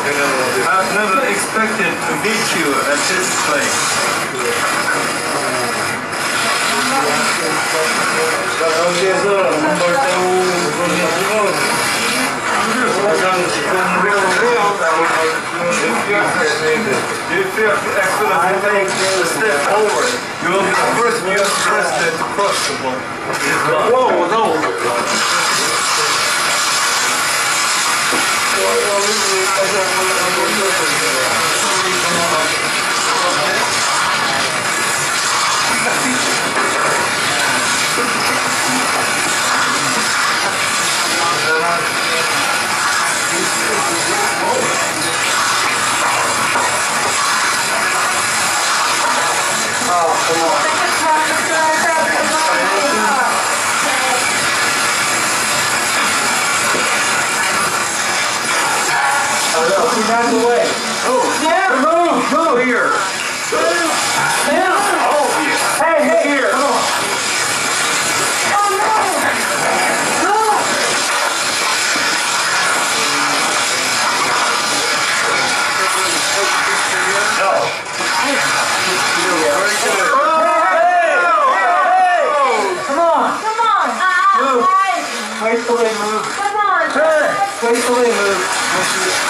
I've never expected to meet you at this place. You a you will be the first person to cross the border. Whoa, no! この。Out of the way. Yeah. Move, move. Here. Hey, hey, here. Come on. Wait till they move. Wait till they move.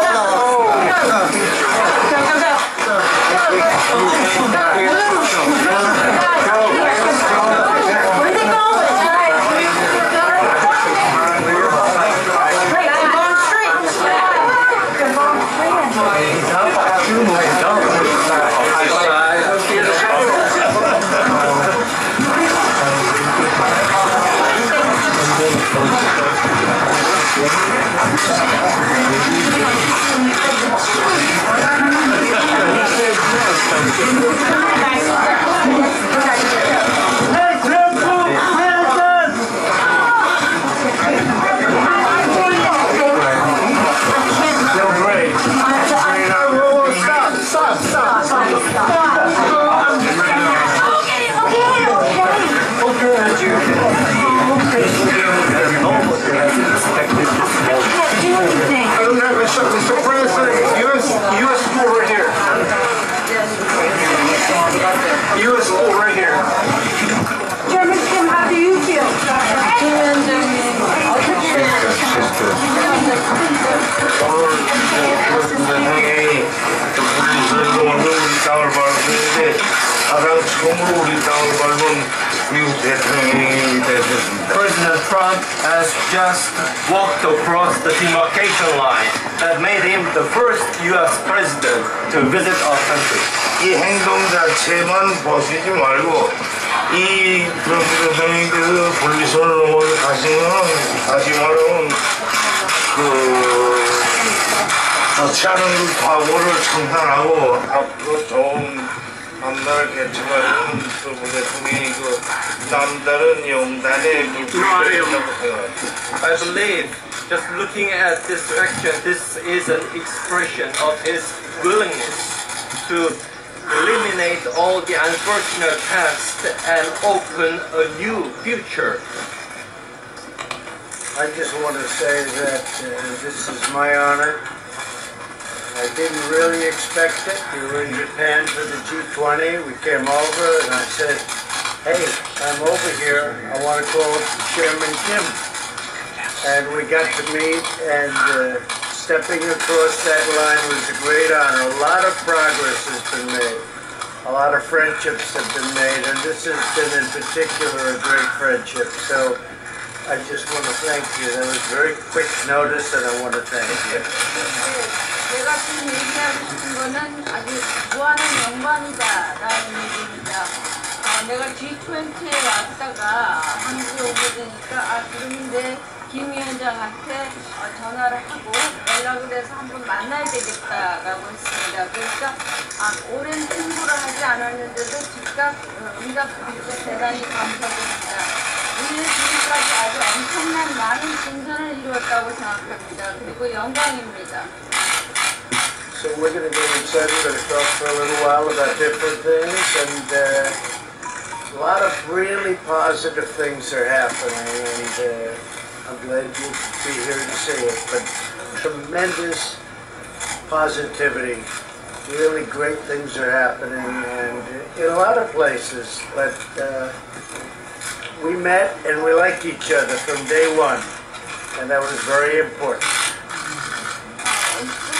감사합니다. President. U.S. U.S. school right here. U.S. school right here. Kim, how do you feel? 대통 대통령이 되셨습니다. President Trump has just walked across the demarcation line that made him the first U.S. president to visit our country. 이 행동 자체만 보시지 말고 이 트럼프 대통령께서 분리선을 넘어 가시면 다시 말하면 그 좋지 않은 과거를 청산하고 앞으로 좋은 남나라를 개척하는 트럼프 대통령이 그 남다른 영단의 물품이 있다고 생각합니다. I believe, just looking at this action, this is an expression of his willingness to eliminate all the unfortunate past and open a new future. I just want to say that uh, this is my honor. I didn't really expect it. We were in Japan for the G20. We came over and I said, hey, I'm over here. I want to call Chairman Kim. And we got to meet and uh, stepping across that line was a great honor. A lot of progress has been made. A lot of friendships have been made, and this has been in particular a great friendship. So I just want to thank you. That was very quick notice, and I want to thank you. 내가 지금 얘기하고 싶은 거는 아주 무한한 영광이다라는 얘기입니다. 아, 내가 G20에 왔다가 한국에 오게 되니까 아내김 위원장한테 어, 전화를 하고 연락을 해서 한번 만나야 되겠다라고 했습니다. 그러니까 아, 오랜 친구를 하지 않았는데도 즉각 어, 응답해주셔서 대단히 감사드립니다. 우리는 지금까지 아주 엄청난 많은 진전을 이루었다고 생각합니다. 그리고 영광입니다. So we're gonna get inside, we're gonna talk for a little while about different things, and uh, a lot of really positive things are happening, and uh, I'm glad you'll be here to see it, but tremendous positivity. Really great things are happening, and in a lot of places, but uh, we met and we liked each other from day one, and that was very important.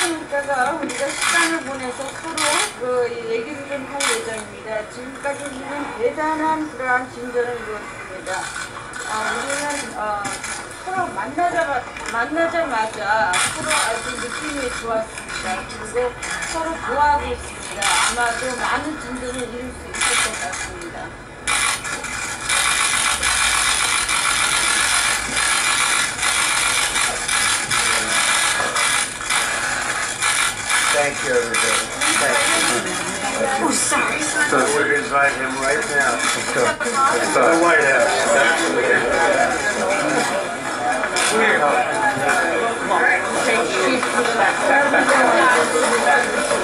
선생님께서 우리가 시간을 보내서 서로 그 얘기를 좀 할 예정입니다. 지금까지 우리는 대단한 그러한 진전을 이루었습니다. 어, 우리는 어, 서로 만나자, 만나자마자 서로 아주 느낌이 좋았습니다. 그리고 서로 좋아하고 있습니다. 아마도 많은 진전을 이룰 수 있을 것 같습니다. Thank you, everybody. Thank you. Oh, sorry. So we're gonna invite him right now to the White House. Guys,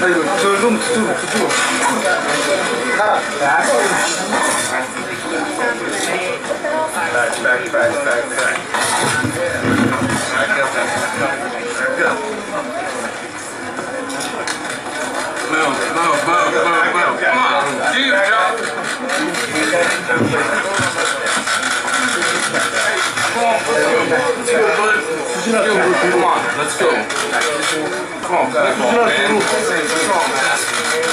아이고 저좀 그쪽으로 그쪽으로 back back back back back back up back up move move move move move come on do your job come on let's go Come on let's go come on come on man